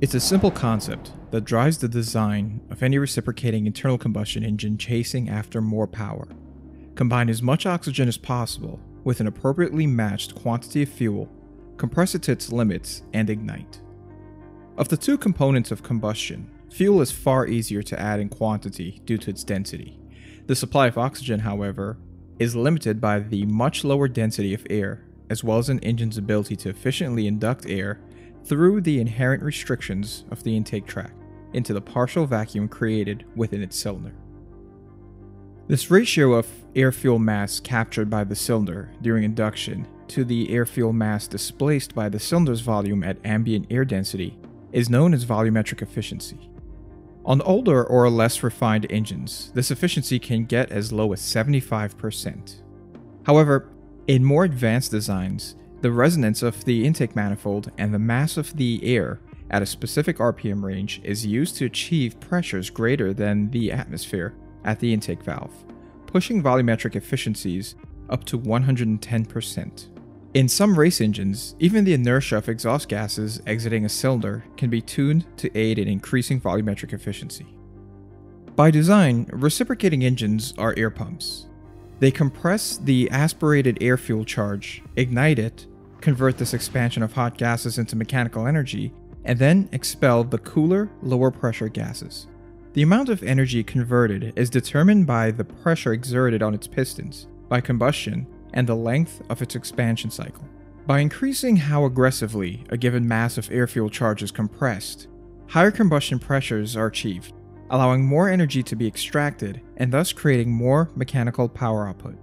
It's a simple concept that drives the design of any reciprocating internal combustion engine chasing after more power. Combine as much oxygen as possible with an appropriately matched quantity of fuel, compress it to its limits, and ignite. Of the two components of combustion, fuel is far easier to add in quantity due to its density. The supply of oxygen, however, is limited by the much lower density of air, as well as an engine's ability to efficiently induct air through the inherent restrictions of the intake tract into the partial vacuum created within its cylinder. This ratio of air fuel mass captured by the cylinder during induction to the air fuel mass displaced by the cylinder's volume at ambient air density is known as volumetric efficiency. On older or less refined engines, this efficiency can get as low as 75%. However, in more advanced designs, the resonance of the intake manifold and the mass of the air at a specific RPM range is used to achieve pressures greater than the atmosphere at the intake valve, pushing volumetric efficiencies up to 110%. In some race engines, even the inertia of exhaust gases exiting a cylinder can be tuned to aid in increasing volumetric efficiency. By design, reciprocating engines are air pumps. They compress the aspirated air fuel charge, ignite it, convert this expansion of hot gases into mechanical energy, and then expel the cooler, lower pressure gases. The amount of energy converted is determined by the pressure exerted on its pistons, by combustion, and the length of its expansion cycle. By increasing how aggressively a given mass of air fuel charge is compressed, higher combustion pressures are achieved, allowing more energy to be extracted and thus creating more mechanical power output.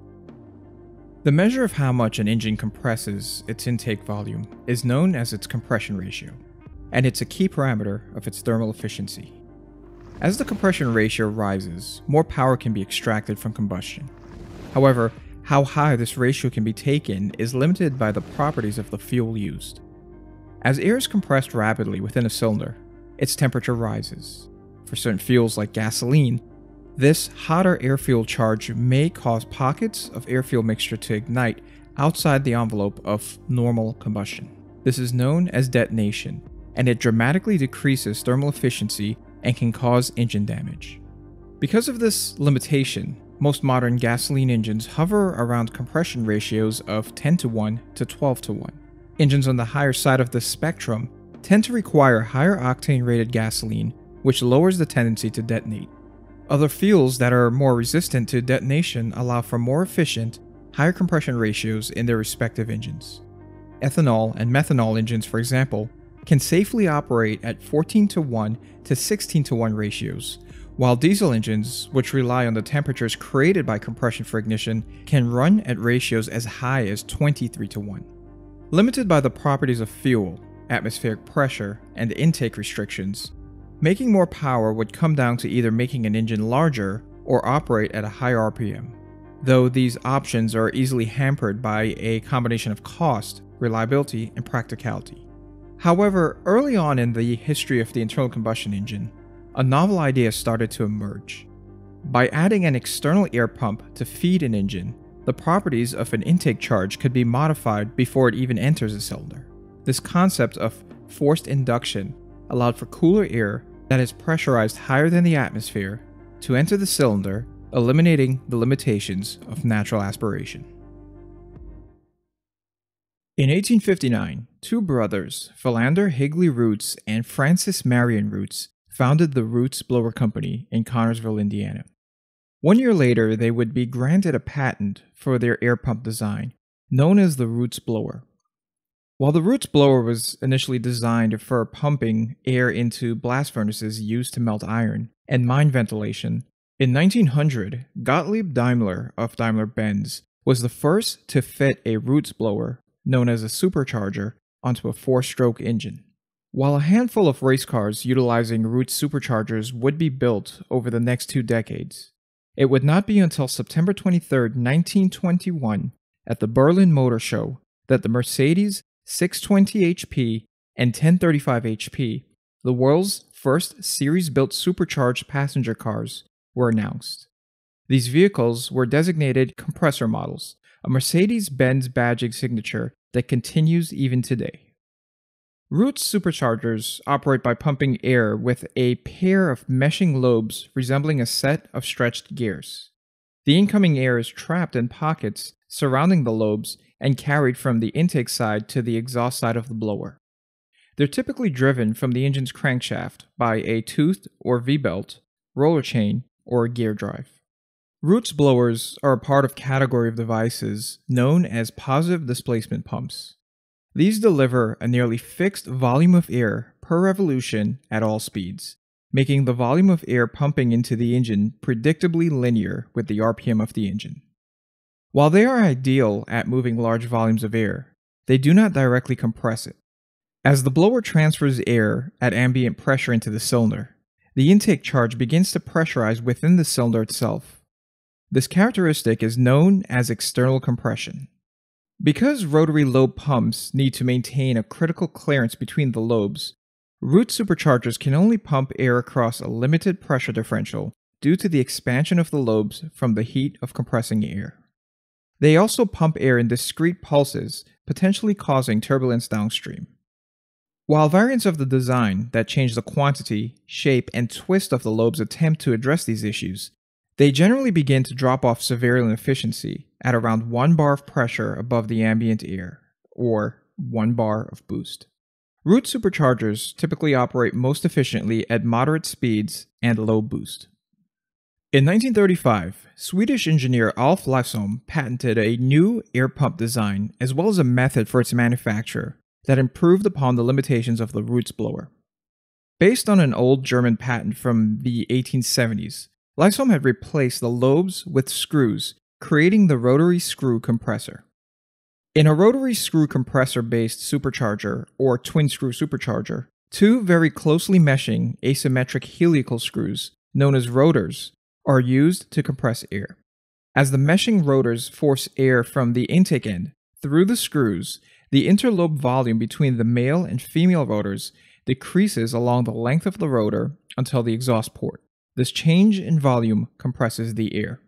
The measure of how much an engine compresses its intake volume is known as its compression ratio, and it's a key parameter of its thermal efficiency. As the compression ratio rises, more power can be extracted from combustion. However, how high this ratio can be taken is limited by the properties of the fuel used. As air is compressed rapidly within a cylinder, its temperature rises. For certain fuels like gasoline, this hotter air fuel charge may cause pockets of air fuel mixture to ignite outside the envelope of normal combustion. This is known as detonation, and it dramatically decreases thermal efficiency and can cause engine damage. Because of this limitation, most modern gasoline engines hover around compression ratios of 10 to 1 to 12 to 1. Engines on the higher side of the spectrum tend to require higher octane rated gasoline, which lowers the tendency to detonate. Other fuels that are more resistant to detonation allow for more efficient, higher compression ratios in their respective engines. Ethanol and methanol engines, for example, can safely operate at 14 to 1 to 16 to 1 ratios, while diesel engines, which rely on the temperatures created by compression for ignition, can run at ratios as high as 23 to 1. Limited by the properties of fuel, atmospheric pressure, and intake restrictions, Making more power would come down to either making an engine larger or operate at a higher RPM, though these options are easily hampered by a combination of cost, reliability, and practicality. However, early on in the history of the internal combustion engine, a novel idea started to emerge. By adding an external air pump to feed an engine, the properties of an intake charge could be modified before it even enters a cylinder. This concept of forced induction allowed for cooler air that is pressurized higher than the atmosphere to enter the cylinder, eliminating the limitations of natural aspiration. In 1859, two brothers, Philander Higley Roots and Francis Marion Roots, founded the Roots Blower Company in Connersville, Indiana. One year later, they would be granted a patent for their air pump design, known as the Roots Blower. While the Roots blower was initially designed for pumping air into blast furnaces used to melt iron and mine ventilation, in 1900, Gottlieb Daimler of Daimler Benz was the first to fit a Roots blower, known as a supercharger, onto a four stroke engine. While a handful of race cars utilizing Roots superchargers would be built over the next two decades, it would not be until September 23, 1921, at the Berlin Motor Show, that the Mercedes 620 HP, and 1035 HP, the world's first series built supercharged passenger cars, were announced. These vehicles were designated compressor models, a Mercedes Benz badging signature that continues even today. Roots superchargers operate by pumping air with a pair of meshing lobes resembling a set of stretched gears. The incoming air is trapped in pockets surrounding the lobes and carried from the intake side to the exhaust side of the blower. They're typically driven from the engine's crankshaft by a toothed or V-belt, roller chain, or a gear drive. Roots blowers are a part of category of devices known as positive displacement pumps. These deliver a nearly fixed volume of air per revolution at all speeds, making the volume of air pumping into the engine predictably linear with the RPM of the engine. While they are ideal at moving large volumes of air, they do not directly compress it. As the blower transfers air at ambient pressure into the cylinder, the intake charge begins to pressurize within the cylinder itself. This characteristic is known as external compression. Because rotary lobe pumps need to maintain a critical clearance between the lobes, root superchargers can only pump air across a limited pressure differential due to the expansion of the lobes from the heat of compressing air. They also pump air in discrete pulses, potentially causing turbulence downstream. While variants of the design that change the quantity, shape, and twist of the lobes attempt to address these issues, they generally begin to drop off severely in efficiency at around 1 bar of pressure above the ambient air, or 1 bar of boost. Root superchargers typically operate most efficiently at moderate speeds and low boost. In 1935, Swedish engineer Alf Lysholm patented a new air pump design as well as a method for its manufacture that improved upon the limitations of the Roots blower. Based on an old German patent from the 1870s, Lysholm had replaced the lobes with screws, creating the rotary screw compressor. In a rotary screw compressor based supercharger, or twin screw supercharger, two very closely meshing asymmetric helical screws, known as rotors, are used to compress air. As the meshing rotors force air from the intake end through the screws, the interlobe volume between the male and female rotors decreases along the length of the rotor until the exhaust port. This change in volume compresses the air.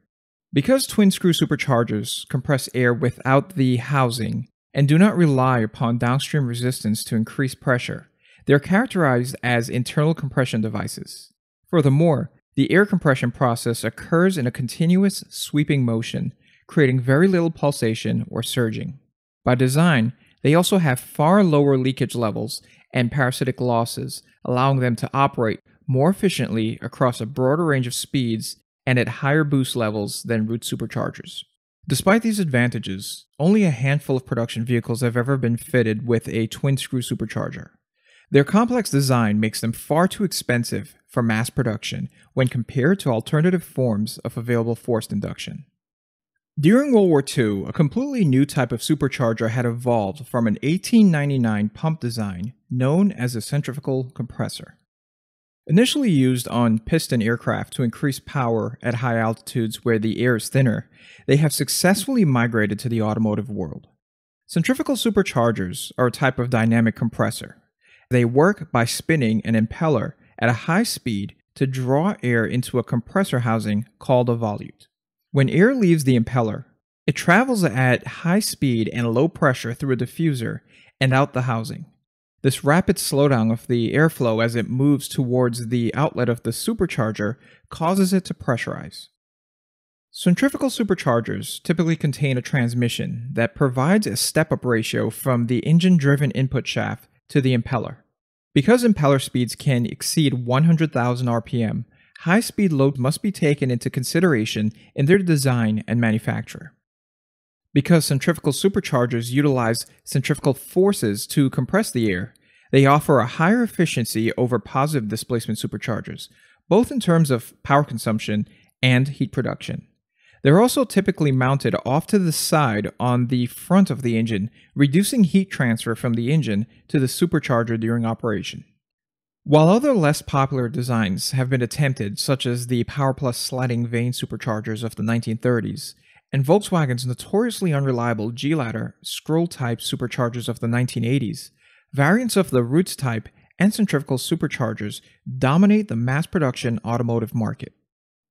Because twin screw superchargers compress air without the housing and do not rely upon downstream resistance to increase pressure, they are characterized as internal compression devices. Furthermore, the air compression process occurs in a continuous sweeping motion, creating very little pulsation or surging. By design, they also have far lower leakage levels and parasitic losses, allowing them to operate more efficiently across a broader range of speeds and at higher boost levels than root superchargers. Despite these advantages, only a handful of production vehicles have ever been fitted with a twin screw supercharger. Their complex design makes them far too expensive for mass production when compared to alternative forms of available forced induction. During World War II, a completely new type of supercharger had evolved from an 1899 pump design known as a centrifugal compressor. Initially used on piston aircraft to increase power at high altitudes where the air is thinner, they have successfully migrated to the automotive world. Centrifugal superchargers are a type of dynamic compressor. They work by spinning an impeller at a high speed to draw air into a compressor housing called a volute. When air leaves the impeller, it travels at high speed and low pressure through a diffuser and out the housing. This rapid slowdown of the airflow as it moves towards the outlet of the supercharger causes it to pressurize. Centrifugal superchargers typically contain a transmission that provides a step up ratio from the engine driven input shaft to the impeller. Because impeller speeds can exceed 100,000 RPM, high speed loads must be taken into consideration in their design and manufacture. Because centrifugal superchargers utilize centrifugal forces to compress the air, they offer a higher efficiency over positive displacement superchargers, both in terms of power consumption and heat production. They're also typically mounted off to the side on the front of the engine, reducing heat transfer from the engine to the supercharger during operation. While other less popular designs have been attempted, such as the PowerPlus sliding vane superchargers of the 1930s, and Volkswagen's notoriously unreliable G-Lader scroll type superchargers of the 1980s, variants of the Roots type and centrifugal superchargers dominate the mass production automotive market.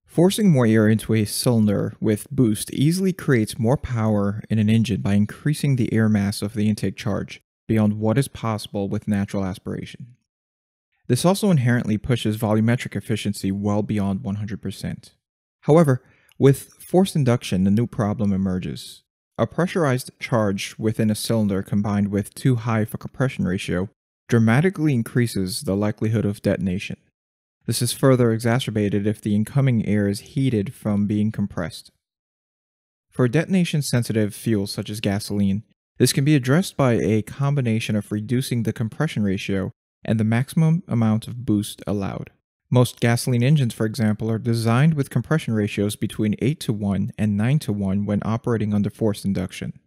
Forcing more air into a cylinder with boost easily creates more power in an engine by increasing the air mass of the intake charge, beyond what is possible with natural aspiration. This also inherently pushes volumetric efficiency well beyond 100%. However, with forced induction, a new problem emerges. A pressurized charge within a cylinder combined with too high of a compression ratio dramatically increases the likelihood of detonation. This is further exacerbated if the incoming air is heated from being compressed. For detonation sensitive fuels such as gasoline, this can be addressed by a combination of reducing the compression ratio and the maximum amount of boost allowed. Most gasoline engines, for example, are designed with compression ratios between 8 to 1 and 9 to 1 when operating under forced induction.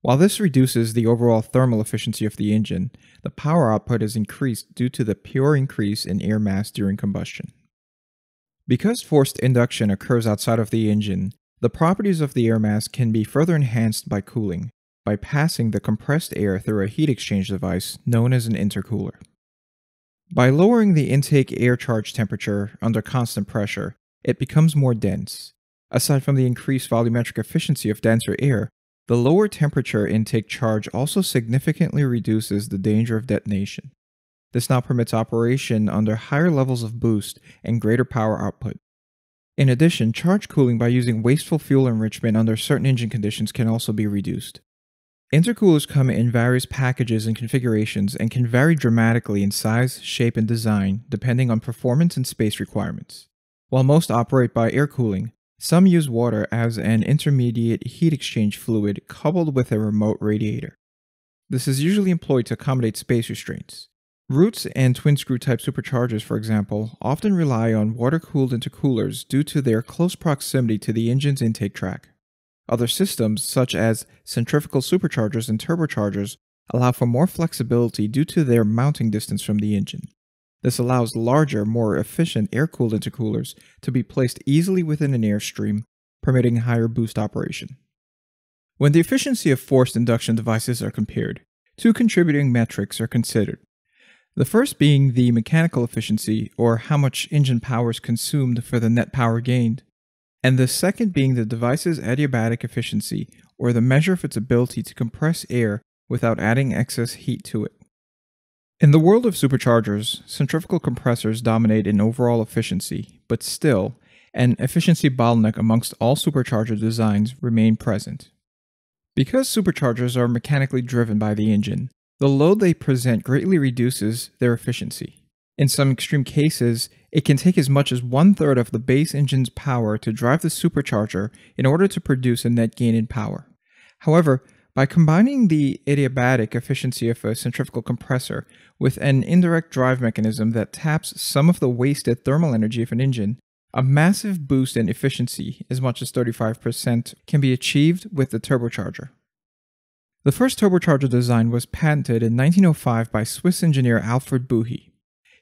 While this reduces the overall thermal efficiency of the engine, the power output is increased due to the pure increase in air mass during combustion. Because forced induction occurs outside of the engine, the properties of the air mass can be further enhanced by cooling, by passing the compressed air through a heat exchange device known as an intercooler. By lowering the intake air charge temperature under constant pressure, it becomes more dense. Aside from the increased volumetric efficiency of denser air, the lower temperature intake charge also significantly reduces the danger of detonation. This now permits operation under higher levels of boost and greater power output. In addition, charge cooling by using wasteful fuel enrichment under certain engine conditions can also be reduced. Intercoolers come in various packages and configurations and can vary dramatically in size, shape, and design depending on performance and space requirements. While most operate by air cooling, some use water as an intermediate heat exchange fluid coupled with a remote radiator. This is usually employed to accommodate space restraints. Roots and twin screw type superchargers, for example, often rely on water cooled intercoolers due to their close proximity to the engine's intake tract. Other systems, such as centrifugal superchargers and turbochargers, allow for more flexibility due to their mounting distance from the engine. This allows larger, more efficient air-cooled intercoolers to be placed easily within an airstream, permitting higher boost operation. When the efficiency of forced induction devices are compared, two contributing metrics are considered. The first being the mechanical efficiency, or how much engine power is consumed for the net power gained, and the second being the device's adiabatic efficiency, or the measure of its ability to compress air without adding excess heat to it. In the world of superchargers, centrifugal compressors dominate in overall efficiency, but still, an efficiency bottleneck amongst all supercharger designs remain present. Because superchargers are mechanically driven by the engine, the load they present greatly reduces their efficiency. In some extreme cases, it can take as much as one third of the base engine's power to drive the supercharger in order to produce a net gain in power. However, by combining the adiabatic efficiency of a centrifugal compressor with an indirect drive mechanism that taps some of the wasted thermal energy of an engine, a massive boost in efficiency, as much as 35%, can be achieved with the turbocharger. The first turbocharger design was patented in 1905 by Swiss engineer Alfred Büchi.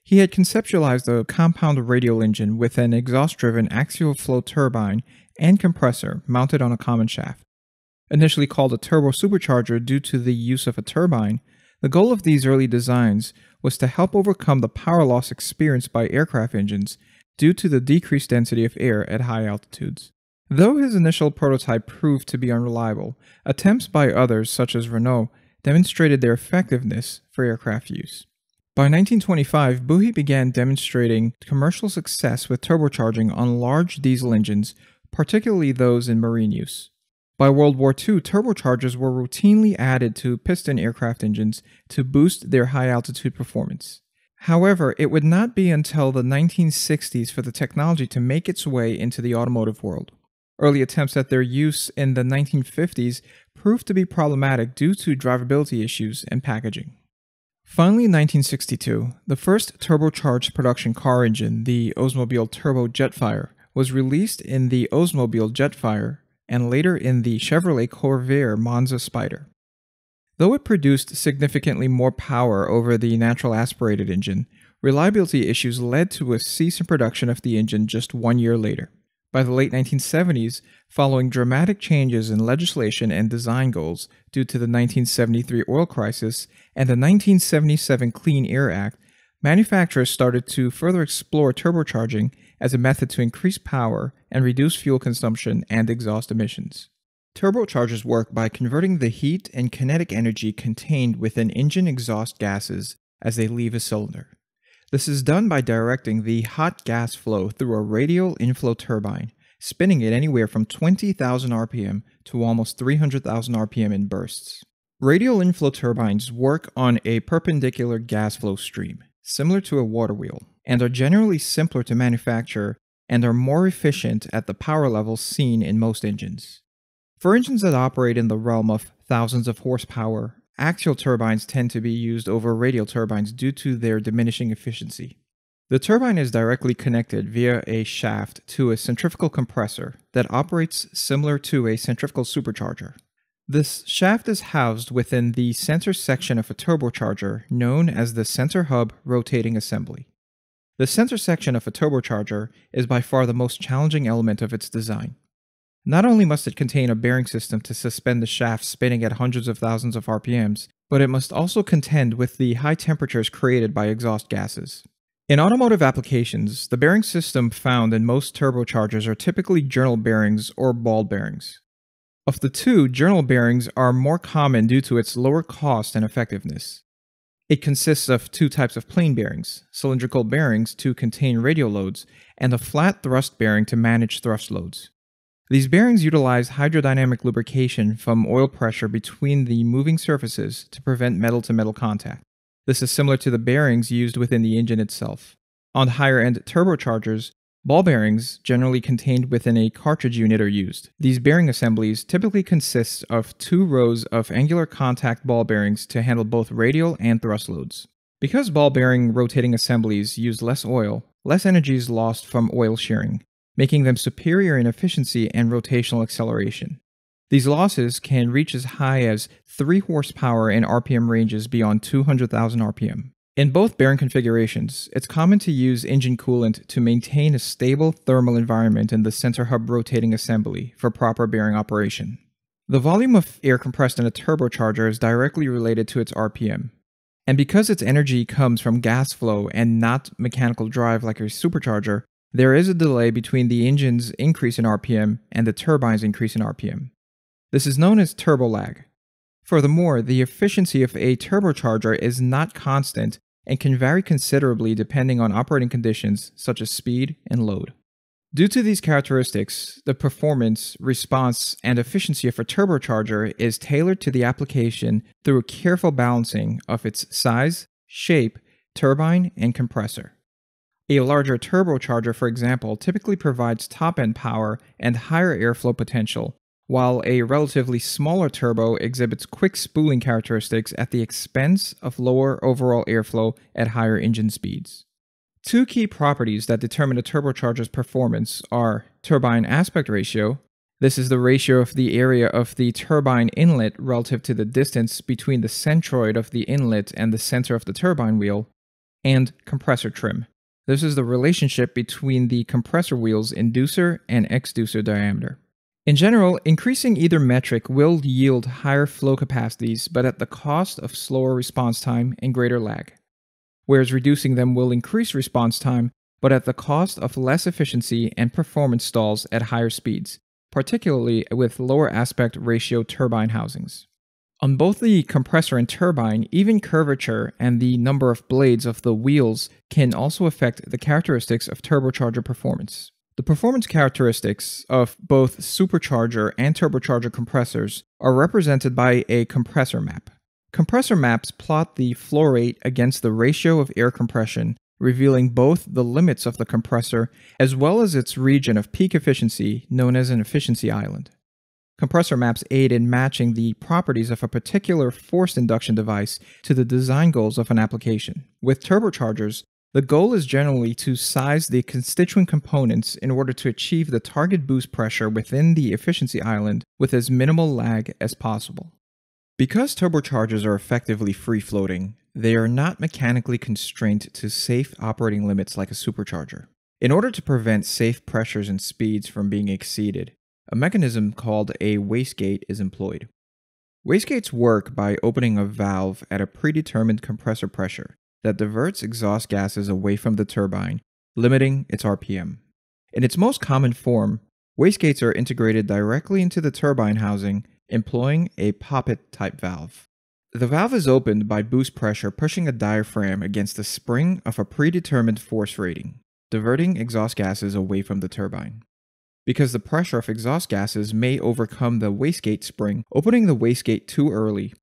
He had conceptualized a compound radial engine with an exhaust driven axial flow turbine and compressor mounted on a common shaft. Initially called a turbo supercharger due to the use of a turbine, the goal of these early designs was to help overcome the power loss experienced by aircraft engines due to the decreased density of air at high altitudes. Though his initial prototype proved to be unreliable, attempts by others, such as Renault, demonstrated their effectiveness for aircraft use. By 1925, Büchi began demonstrating commercial success with turbocharging on large diesel engines, particularly those in marine use. By World War II, turbochargers were routinely added to piston aircraft engines to boost their high altitude performance. However, it would not be until the 1960s for the technology to make its way into the automotive world. Early attempts at their use in the 1950s proved to be problematic due to drivability issues and packaging. Finally, in 1962, the first turbocharged production car engine, the Oldsmobile Turbo Jetfire, was released in the Oldsmobile Jetfire and later in the Chevrolet Corvair Monza Spyder. Though it produced significantly more power over the natural aspirated engine, reliability issues led to a cease in production of the engine just one year later. By the late 1970s, following dramatic changes in legislation and design goals due to the 1973 oil crisis and the 1977 Clean Air Act, manufacturers started to further explore turbocharging as a method to increase power and reduce fuel consumption and exhaust emissions. Turbochargers work by converting the heat and kinetic energy contained within engine exhaust gases as they leave a cylinder. This is done by directing the hot gas flow through a radial inflow turbine, spinning it anywhere from 20,000 RPM to almost 300,000 RPM in bursts. Radial inflow turbines work on a perpendicular gas flow stream, similar to a water wheel, and are generally simpler to manufacture and are more efficient at the power levels seen in most engines. For engines that operate in the realm of thousands of horsepower axial turbines tend to be used over radial turbines due to their diminishing efficiency. The turbine is directly connected via a shaft to a centrifugal compressor that operates similar to a centrifugal supercharger. This shaft is housed within the center section of a turbocharger known as the center hub rotating assembly. The center section of a turbocharger is by far the most challenging element of its design. Not only must it contain a bearing system to suspend the shaft spinning at hundreds of thousands of RPMs, but it must also contend with the high temperatures created by exhaust gases. In automotive applications, the bearing system found in most turbochargers are typically journal bearings or ball bearings. Of the two, journal bearings are more common due to its lower cost and effectiveness. It consists of two types of plain bearings cylindrical bearings to contain radial loads, and a flat thrust bearing to manage thrust loads. These bearings utilize hydrodynamic lubrication from oil pressure between the moving surfaces to prevent metal to metal contact. This is similar to the bearings used within the engine itself. On higher end turbochargers, ball bearings, generally contained within a cartridge unit, are used. These bearing assemblies typically consist of two rows of angular contact ball bearings to handle both radial and thrust loads. Because ball bearing rotating assemblies use less oil, less energy is lost from oil shearing, making them superior in efficiency and rotational acceleration. These losses can reach as high as 3 horsepower in RPM ranges beyond 200,000 RPM. In both bearing configurations, it's common to use engine coolant to maintain a stable thermal environment in the center hub rotating assembly for proper bearing operation. The volume of air compressed in a turbocharger is directly related to its RPM. And because its energy comes from gas flow and not mechanical drive like a supercharger, there is a delay between the engine's increase in RPM and the turbine's increase in RPM. This is known as turbo lag. Furthermore, the efficiency of a turbocharger is not constant and can vary considerably depending on operating conditions such as speed and load. Due to these characteristics, the performance, response, and efficiency of a turbocharger is tailored to the application through a careful balancing of its size, shape, turbine, and compressor. A larger turbocharger, for example, typically provides top end power and higher airflow potential, while a relatively smaller turbo exhibits quick spooling characteristics at the expense of lower overall airflow at higher engine speeds. Two key properties that determine a turbocharger's performance are turbine aspect ratio. This is the ratio of the area of the turbine inlet relative to the distance between the centroid of the inlet and the center of the turbine wheel, and compressor trim. This is the relationship between the compressor wheel's inducer and exducer diameter. In general, increasing either metric will yield higher flow capacities, but at the cost of slower response time and greater lag. Whereas reducing them will increase response time, but at the cost of less efficiency and performance stalls at higher speeds, particularly with lower aspect ratio turbine housings. On both the compressor and turbine, even curvature and the number of blades of the wheels can also affect the characteristics of turbocharger performance. The performance characteristics of both supercharger and turbocharger compressors are represented by a compressor map. Compressor maps plot the flow rate against the ratio of air compression, revealing both the limits of the compressor as well as its region of peak efficiency, known as an efficiency island. Compressor maps aid in matching the properties of a particular forced induction device to the design goals of an application. With turbochargers, the goal is generally to size the constituent components in order to achieve the target boost pressure within the efficiency island with as minimal lag as possible. Because turbochargers are effectively free floating, they are not mechanically constrained to safe operating limits like a supercharger. In order to prevent safe pressures and speeds from being exceeded, a mechanism called a wastegate is employed. Wastegates work by opening a valve at a predetermined compressor pressure that diverts exhaust gases away from the turbine, limiting its RPM. In its most common form, wastegates are integrated directly into the turbine housing, employing a poppet type valve. The valve is opened by boost pressure pushing a diaphragm against the spring of a predetermined force rating, diverting exhaust gases away from the turbine. Because the pressure of exhaust gases may overcome the wastegate spring, opening the wastegate too early,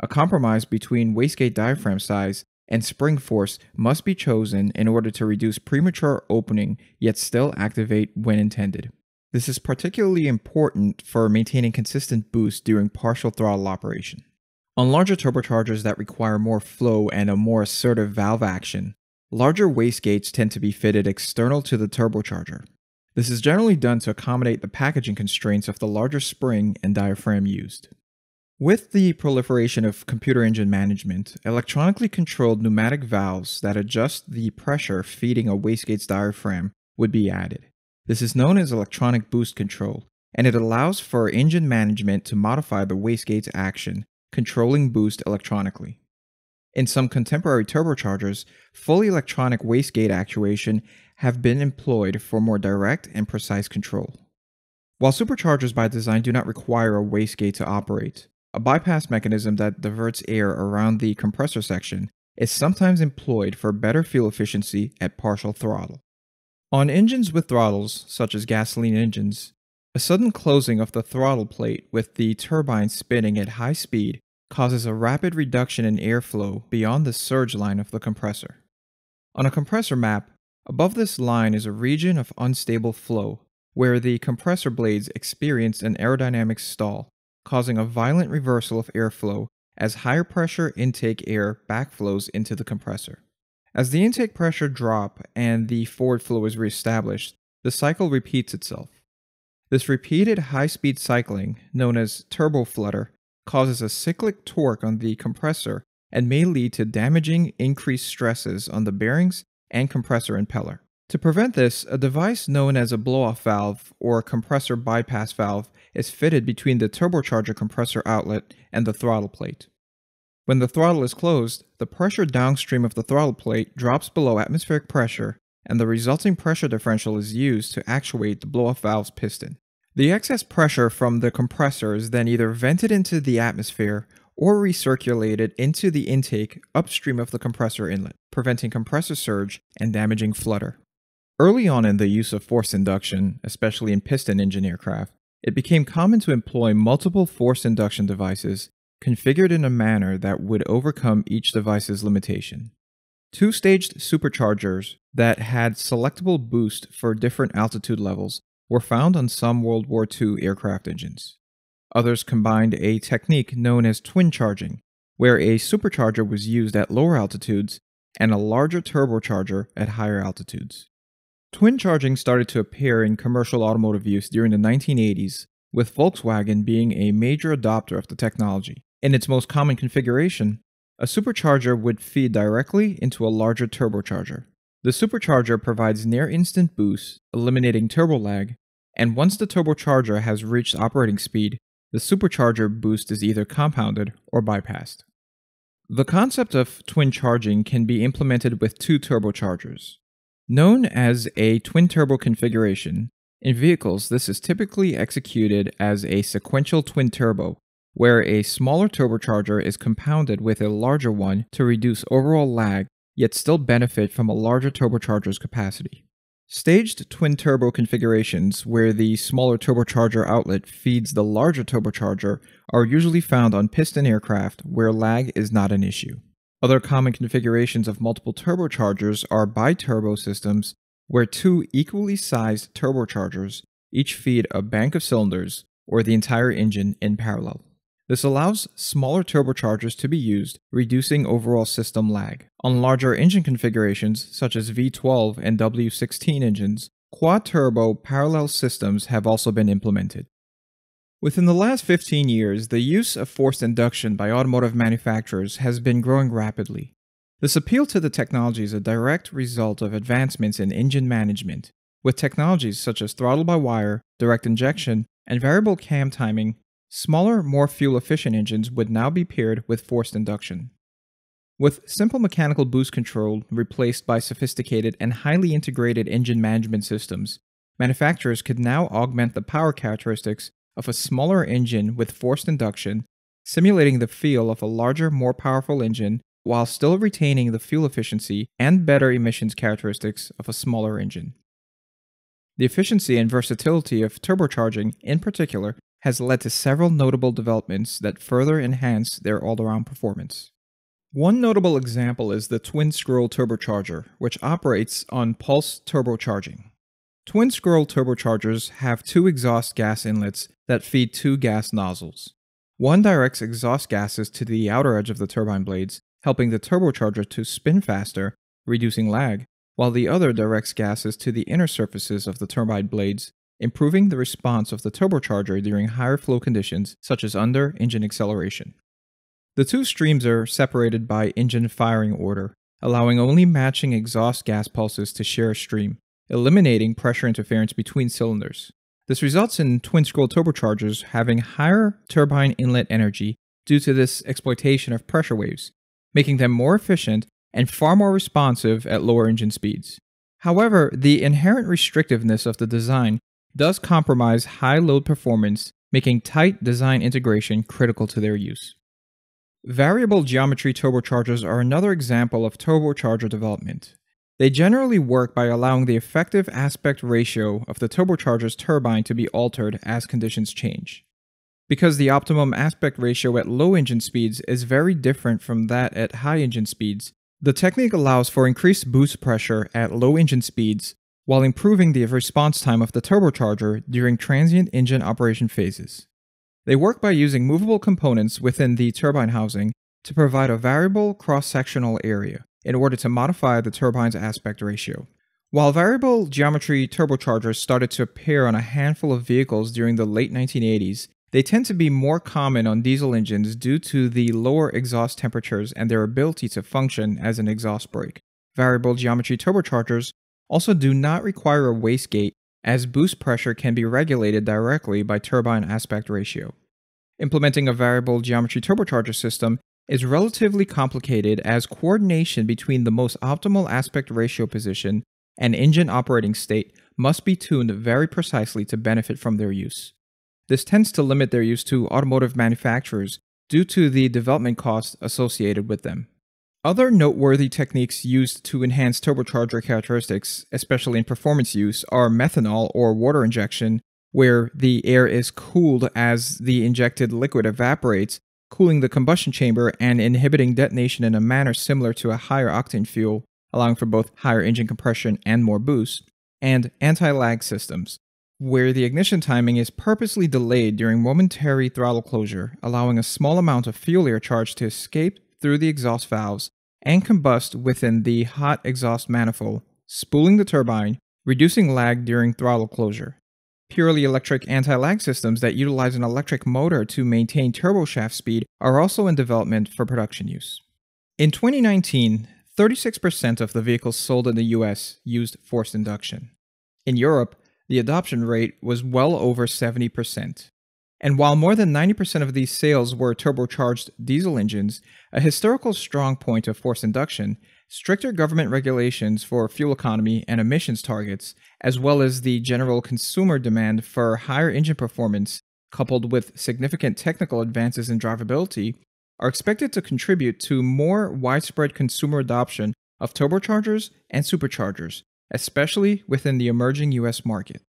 a compromise between wastegate diaphragm size and spring force must be chosen in order to reduce premature opening yet still activate when intended. This is particularly important for maintaining consistent boost during partial throttle operation. On larger turbochargers that require more flow and a more assertive valve action, larger wastegates tend to be fitted external to the turbocharger. This is generally done to accommodate the packaging constraints of the larger spring and diaphragm used. With the proliferation of computer engine management, electronically controlled pneumatic valves that adjust the pressure feeding a wastegate's diaphragm would be added. This is known as electronic boost control, and it allows for engine management to modify the wastegate's action, controlling boost electronically. In some contemporary turbochargers, fully electronic wastegate actuation have been employed for more direct and precise control. While superchargers by design do not require a wastegate to operate, a bypass mechanism that diverts air around the compressor section is sometimes employed for better fuel efficiency at partial throttle. On engines with throttles, such as gasoline engines, a sudden closing of the throttle plate with the turbine spinning at high speed causes a rapid reduction in airflow beyond the surge line of the compressor. On a compressor map, above this line is a region of unstable flow where the compressor blades experience an aerodynamic stall causing a violent reversal of airflow as higher pressure intake air backflows into the compressor. As the intake pressure drop and the forward flow is reestablished, the cycle repeats itself. This repeated high-speed cycling, known as turbo flutter, causes a cyclic torque on the compressor and may lead to damaging increased stresses on the bearings and compressor impeller. To prevent this, a device known as a blow-off valve or compressor bypass valve is fitted between the turbocharger compressor outlet and the throttle plate. When the throttle is closed, the pressure downstream of the throttle plate drops below atmospheric pressure and the resulting pressure differential is used to actuate the blow-off valve's piston. The excess pressure from the compressor is then either vented into the atmosphere or recirculated into the intake upstream of the compressor inlet, preventing compressor surge and damaging flutter. Early on in the use of forced induction, especially in piston engine aircraft, it became common to employ multiple forced induction devices configured in a manner that would overcome each device's limitation. Two staged superchargers that had selectable boost for different altitude levels were found on some World War II aircraft engines. Others combined a technique known as twin charging, where a supercharger was used at lower altitudes and a larger turbocharger at higher altitudes. Twin charging started to appear in commercial automotive use during the 1980s, with Volkswagen being a major adopter of the technology. In its most common configuration, a supercharger would feed directly into a larger turbocharger. The supercharger provides near instant boost, eliminating turbo lag, and once the turbocharger has reached operating speed, the supercharger boost is either compounded or bypassed. The concept of twin charging can be implemented with two turbochargers. Known as a twin turbo configuration, in vehicles this is typically executed as a sequential twin turbo, where a smaller turbocharger is compounded with a larger one to reduce overall lag, yet still benefit from a larger turbocharger's capacity. Staged twin turbo configurations, where the smaller turbocharger outlet feeds the larger turbocharger, are usually found on piston aircraft where lag is not an issue. Other common configurations of multiple turbochargers are biturbo systems, where two equally sized turbochargers each feed a bank of cylinders or the entire engine in parallel. This allows smaller turbochargers to be used, reducing overall system lag. On larger engine configurations, such as V12 and W16 engines, quad turbo parallel systems have also been implemented. Within the last 15 years, the use of forced induction by automotive manufacturers has been growing rapidly. This appeal to the technology is a direct result of advancements in engine management, with technologies such as throttle by wire, direct injection, and variable cam timing. Smaller, more fuel efficient engines would now be paired with forced induction. With simple mechanical boost control replaced by sophisticated and highly integrated engine management systems, manufacturers could now augment the power characteristics of a smaller engine with forced induction, simulating the feel of a larger, more powerful engine while still retaining the fuel efficiency and better emissions characteristics of a smaller engine. The efficiency and versatility of turbocharging, in particular, has led to several notable developments that further enhance their all around performance. One notable example is the Twin Scroll turbocharger, which operates on pulse turbocharging. Twin Scroll turbochargers have two exhaust gas inlets that feed two gas nozzles. One directs exhaust gases to the outer edge of the turbine blades, helping the turbocharger to spin faster, reducing lag, while the other directs gases to the inner surfaces of the turbine blades, improving the response of the turbocharger during higher flow conditions such as under engine acceleration. The two streams are separated by engine firing order, allowing only matching exhaust gas pulses to share a stream, eliminating pressure interference between cylinders. This results in twin scroll turbochargers having higher turbine inlet energy due to this exploitation of pressure waves, making them more efficient and far more responsive at lower engine speeds. However, the inherent restrictiveness of the design does compromise high load performance, making tight design integration critical to their use. Variable geometry turbochargers are another example of turbocharger development. They generally work by allowing the effective aspect ratio of the turbocharger's turbine to be altered as conditions change. Because the optimum aspect ratio at low engine speeds is very different from that at high engine speeds, the technique allows for increased boost pressure at low engine speeds while improving the response time of the turbocharger during transient engine operation phases. They work by using movable components within the turbine housing to provide a variable cross sectional area in order to modify the turbine's aspect ratio. While variable geometry turbochargers started to appear on a handful of vehicles during the late 1980s, they tend to be more common on diesel engines due to the lower exhaust temperatures and their ability to function as an exhaust brake. Variable geometry turbochargers also do not require a wastegate as boost pressure can be regulated directly by turbine aspect ratio. Implementing a variable geometry turbocharger system is relatively complicated as coordination between the most optimal aspect ratio position and engine operating state must be tuned very precisely to benefit from their use. This tends to limit their use to automotive manufacturers due to the development costs associated with them. Other noteworthy techniques used to enhance turbocharger characteristics, especially in performance use, are methanol or water injection, where the air is cooled as the injected liquid evaporates, cooling the combustion chamber and inhibiting detonation in a manner similar to a higher octane fuel, allowing for both higher engine compression and more boost, and anti lag systems, where the ignition timing is purposely delayed during momentary throttle closure, allowing a small amount of fuel air charge to escape through the exhaust valves and combust within the hot exhaust manifold, spooling the turbine, reducing lag during throttle closure. Purely electric anti-lag systems that utilize an electric motor to maintain turboshaft speed are also in development for production use. In 2019, 36% of the vehicles sold in the US used forced induction. In Europe, the adoption rate was well over 70%. And while more than 90% of these sales were turbocharged diesel engines, a historical strong point of forced induction, stricter government regulations for fuel economy and emissions targets, as well as the general consumer demand for higher engine performance, coupled with significant technical advances in drivability, are expected to contribute to more widespread consumer adoption of turbochargers and superchargers, especially within the emerging US market.